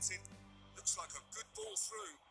Martin. Looks like a good ball through.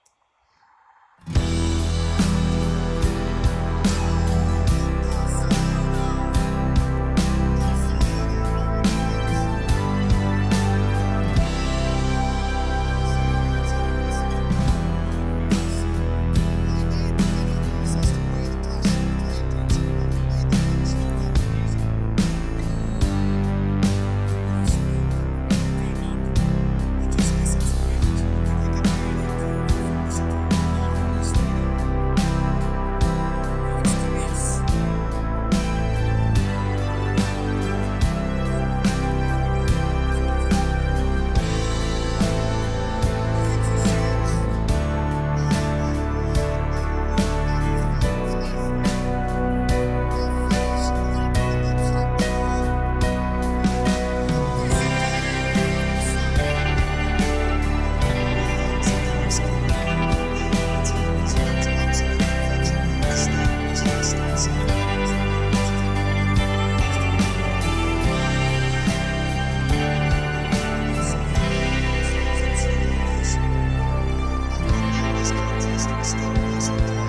Thank you.